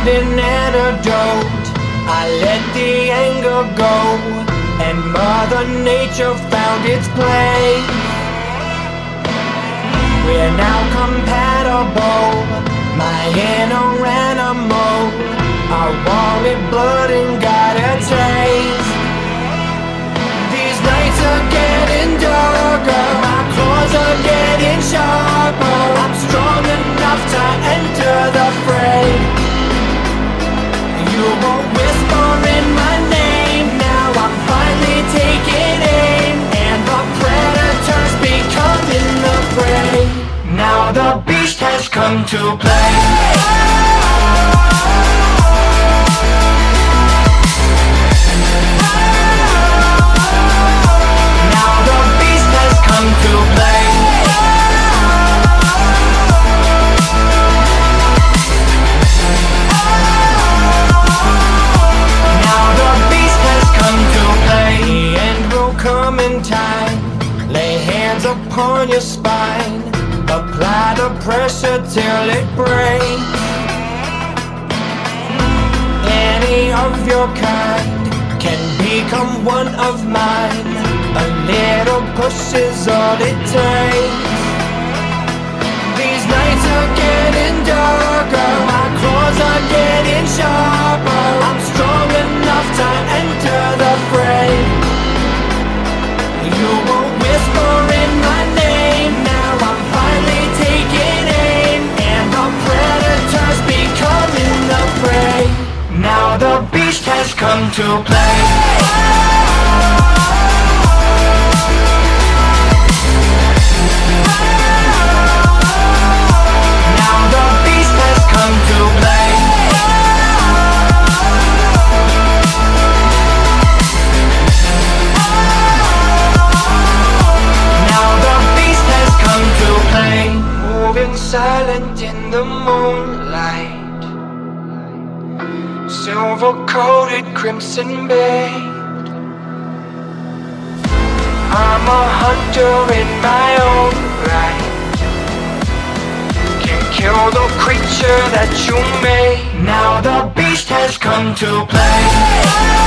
found an antidote. I let the anger go, and Mother Nature found its place. We're now compatible, time. Lay hands upon your spine. Apply the pressure till it breaks. Any of your kind can become one of mine. A little push is all it takes. The beast has come to play. Now the beast has come to play. Now the beast has come to play. Moving silent in the moonlight. Silver coated crimson bay. I'm a hunter in my own right. Can kill the creature that you made. Now the beast has come to play.